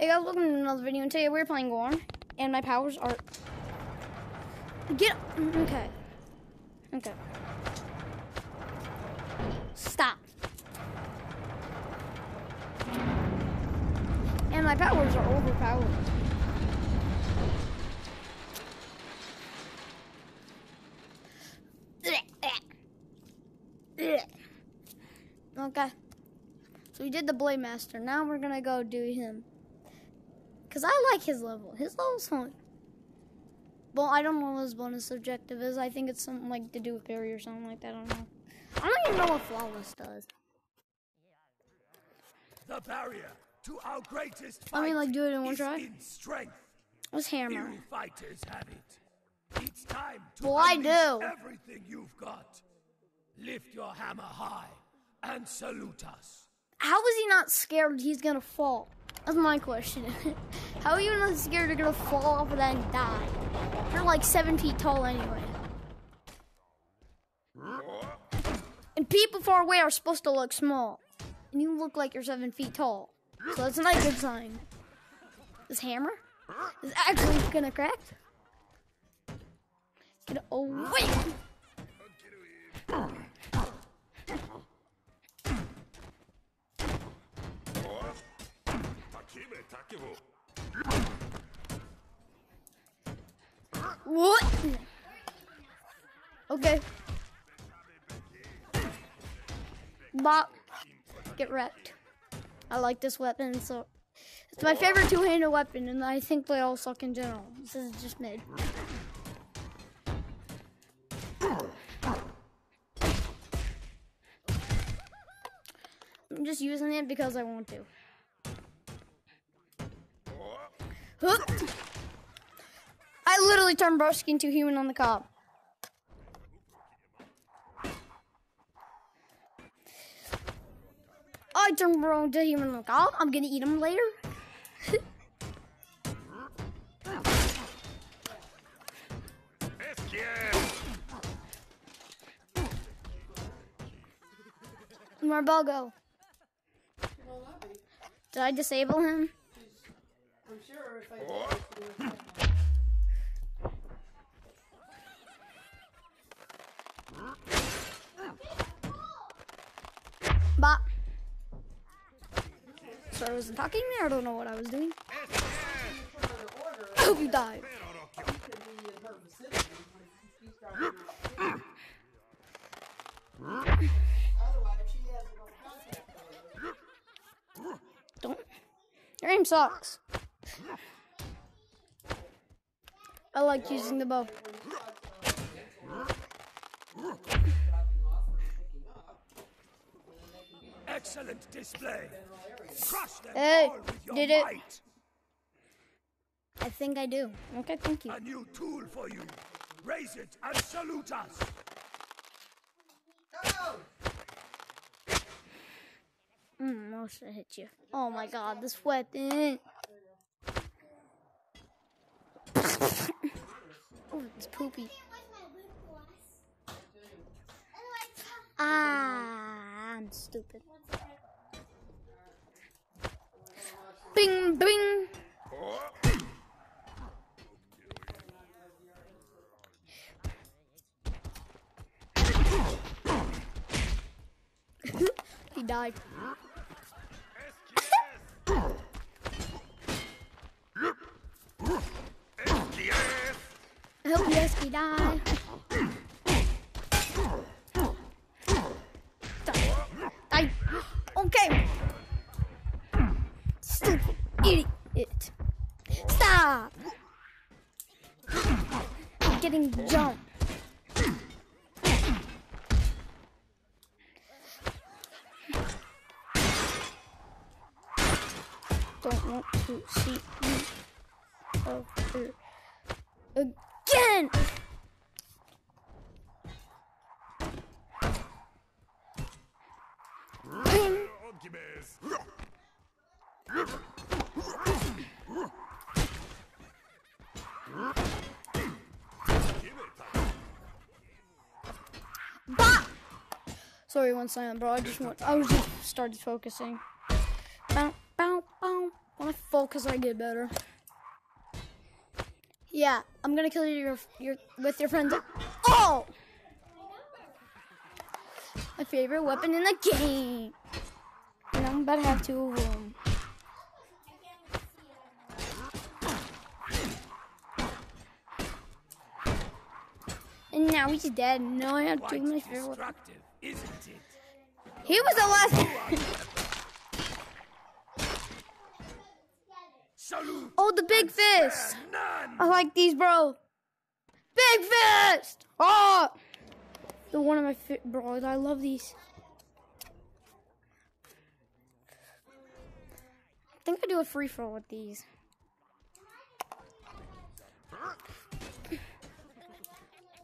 Hey guys, welcome to another video. And today we're playing Gorn, and my powers are. Get. Okay. Okay. Stop. And my powers are overpowered. Okay. So we did the Blade Master. Now we're gonna go do him. Cause I like his level. His level's fun. Well, I don't know what his bonus objective is. I think it's something like to do with parry or something like that. I don't know. I don't even know what Flawless does. The barrier to our greatest I mean, like, do it in one try? in strength. What's Hammer? Fighters have it. It's time to Well, I do. everything you've got. Lift your hammer high and salute us. How is he not scared he's gonna fall? That's my question. How are you not scared you're gonna fall off of that and die? You're like seven feet tall anyway. And people far away are supposed to look small. And you look like you're seven feet tall. So that's not a good sign. This hammer is actually gonna crack. Get away! What? Okay. Bop. Get wrecked. I like this weapon, so it's my favorite two-handed weapon, and I think they all suck in general. This is just mid. I'm just using it because I want to. I literally turned Broski into human on the cob. I turned Bro into human on the cob. I'm gonna eat him later. Go. Did I disable him? I'm sure if I Bop. So I wasn't talking there. I don't know what I was doing. I hope you died. Don't. Your aim sucks. I like using the bow. Excellent display. Crush them Hey, all with your did it. might. I think I do. Okay, thank you. A new tool for you. Raise it and salute us. Mm, I wish I hit you. Oh my god, this weapon. Oh, it's poopy. Ah, I'm stupid. Bing, bing. he died. I hope yes, he died. Die. Okay. Stupid idiot. Stop. I'm getting jumped. Don't want to see you over again. Sorry, one second, bro. I just want. I was just started focusing. Bow, bow, bow. Wanna Well, cause I get better. Yeah, I'm gonna kill your your with your friends. Oh, my favorite weapon in the game. And I'm about to have two of them. And now he's dead. No, I have two of my favorite. weapons. Destructive, isn't it? He was the last. Oh, the big fist. I like these, bro. Big fist. Ah! Oh, they're one of my fit, bro. I love these. I think I do a free for all with these.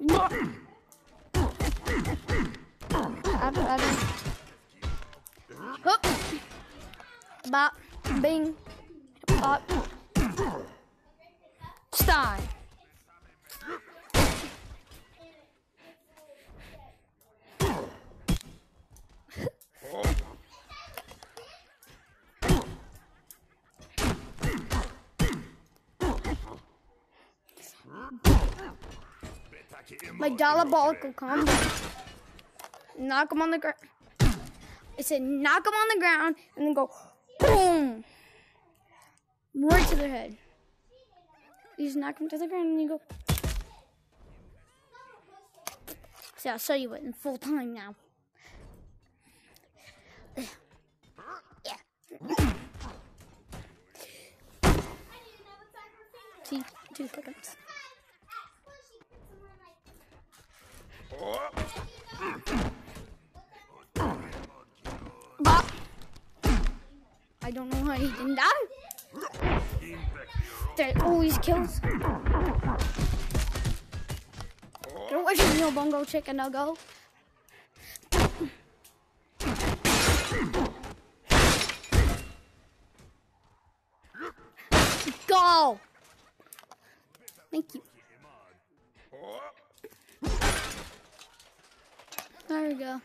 After that, Bop. Bing. Bop. Stein. My diabolical combo. Knock him on the ground. I said knock him on the ground and then go boom. Right to their head. You just knock them to the ground and you go. See, I'll show you it in full time now. Yeah. See, two seconds. I don't know how he didn't die. That always kills. There was a real bongo chicken go. Go! Thank you. There we go.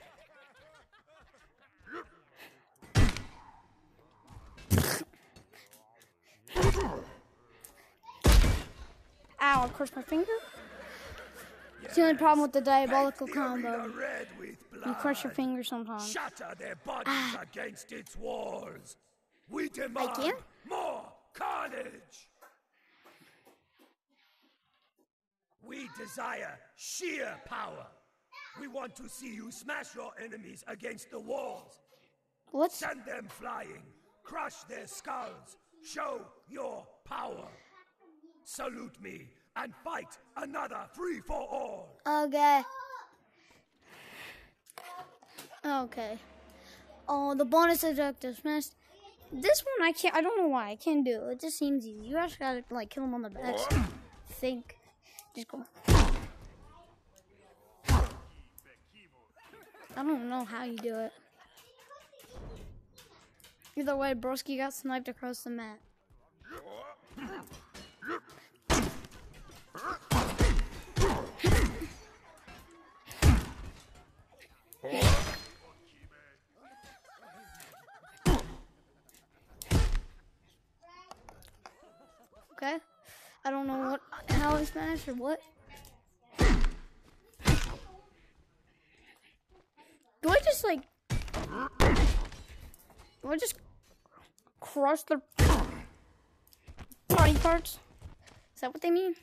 Ow, I crushed my finger. It's the only problem with the diabolical combo. You crush your finger sometimes. Shatter their bodies ah. against its walls. We demand more carnage. We desire sheer power. We want to see you smash your enemies against the walls. What's Send them flying. Crush their skulls. Show your power. Salute me and fight another free for all. okay? Okay. Oh, the bonus objective smash. This one I can't. I don't know why I can't do it. It just seems easy. You actually gotta like kill him on the back. Think. Just go. I don't know how you do it. Either way, Broski got sniped across the map. Okay. I don't know what how I smash or what. Do I just like do I just crush their body parts? Is that what they mean?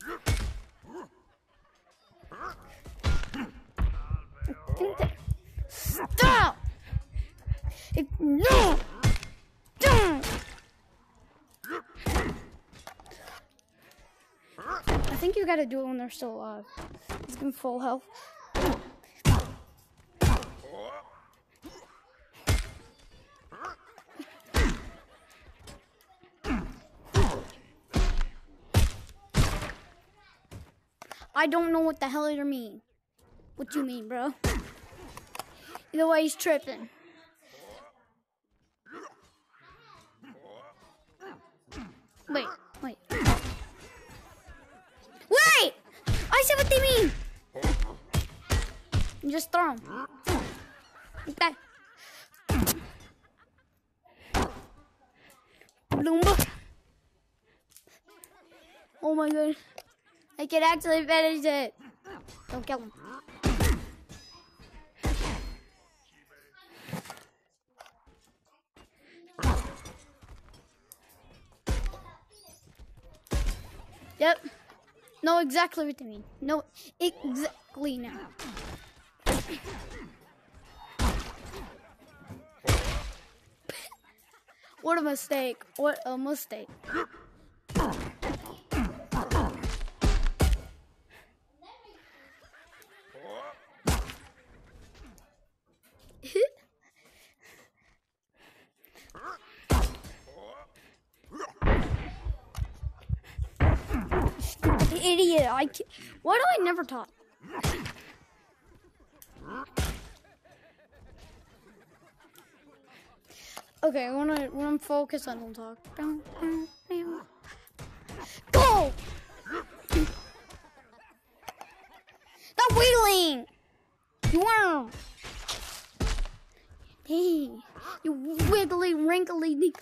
I think that Stop! No! Don't! I think you gotta do it when they're still alive. He's in full health. I don't know what the hell you mean. What you mean, bro? Either way, he's tripping. Wait, wait. Wait! I see what they mean! Just throw. Okay. Bloomba. Oh my god. I can actually finish it. Don't kill him. Yep. Know exactly what they mean. Know exactly now. what a mistake. What a mistake. I Why do I never talk? Okay, when I wanna when I'm focused, I don't talk. Go! Stop wheeling! You worm! Hey, you wiggly, wrinkly.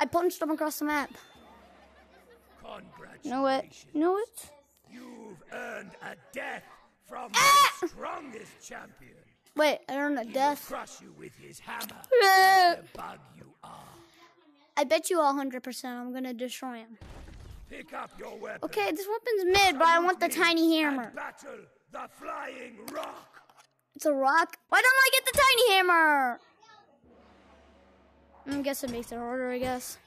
I punched him across the map. Know it. Know what? You've earned a death from Ah! the strongest champion. Wait, I earned a He will death. crush you with his hammer. Ah! the bug you are. I bet you 100% I'm gonna destroy him. Pick up your weapon. Okay, this weapon's mid, but I want the tiny hammer. Battle the flying rock. It's a rock. Why don't I get the tiny hammer? I guess it makes it harder, I guess.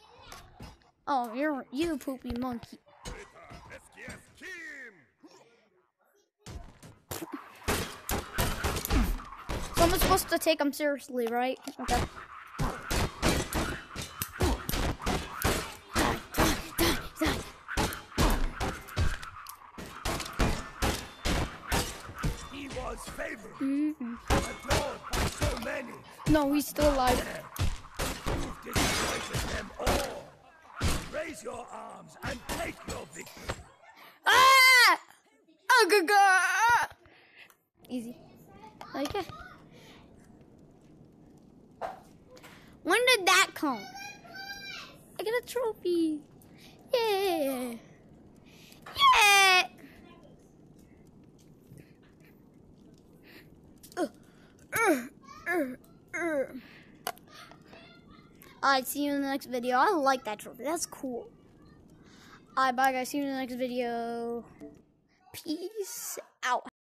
Oh, you're you poopy monkey. So I'm supposed to take him seriously, right? Okay. He was favored, Mm-hmm. adored by so many. No, he's still alive. Them. Raise your arms and take your victory. Ah! Oh, good God! Easy. Okay. Did that come? I got a trophy. Yeah. Yeah. Alright, see you in the next video. I like that trophy. That's cool. Alright, bye guys. See you in the next video. Peace out.